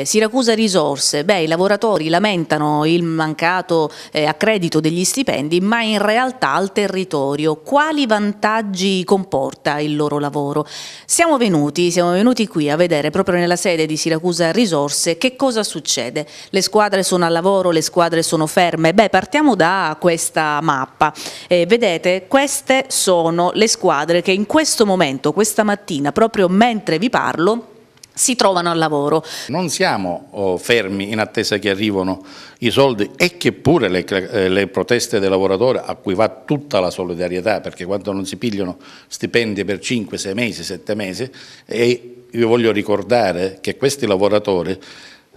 Siracusa Risorse, beh, i lavoratori lamentano il mancato eh, accredito degli stipendi, ma in realtà al territorio quali vantaggi comporta il loro lavoro? Siamo venuti, siamo venuti qui a vedere proprio nella sede di Siracusa Risorse che cosa succede. Le squadre sono al lavoro, le squadre sono ferme. Beh, partiamo da questa mappa. Eh, vedete, queste sono le squadre che in questo momento, questa mattina, proprio mentre vi parlo, si trovano al lavoro. Non siamo oh, fermi in attesa che arrivino i soldi e che pure le, eh, le, proteste dei lavoratori a cui va tutta la solidarietà perché quando non si pigliano stipendi per 5, 6 mesi, 7 mesti e io voglio ricordare che questi lavoratori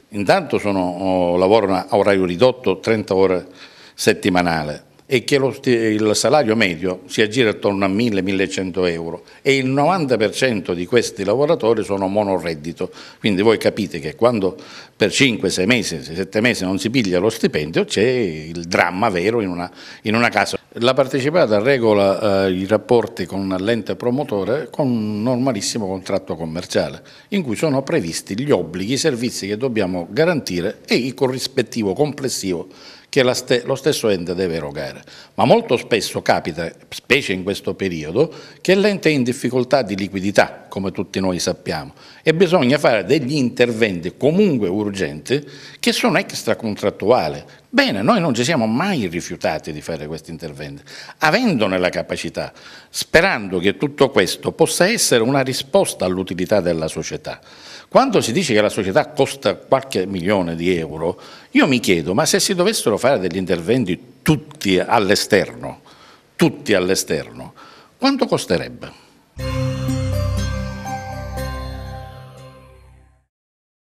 intanto sono, oh, lavorano a orario ridotto 30 ore settimanale e che lo, il salario medio si aggira attorno a 1.000-1.100 euro e il 90% di questi lavoratori sono monoreddito, quindi voi capite che quando per 5, 6 mesi, 7 mesi non si piglia lo stipendio c'è il dramma vero in una, in una casa. La partecipata regola eh, i rapporti con l'ente promotore con un normalissimo contratto commerciale in cui sono previsti gli obblighi, i servizi che dobbiamo garantire e il corrispettivo complessivo che ste lo stesso ente deve erogare. Ma molto spesso capita, specie in questo periodo, che l'ente è in difficoltà di liquidità, come tutti noi sappiamo, e bisogna fare degli interventi comunque urgenti che sono extracontrattuali. Bene, noi non ci siamo mai rifiutati di fare questi interventi, avendone la capacità, sperando che tutto questo possa essere una risposta all'utilità della società. Quando si dice che la società costa qualche milione di euro, io mi chiedo, ma se si dovessero fare degli interventi tutti all'esterno, tutti all'esterno, quanto costerebbe?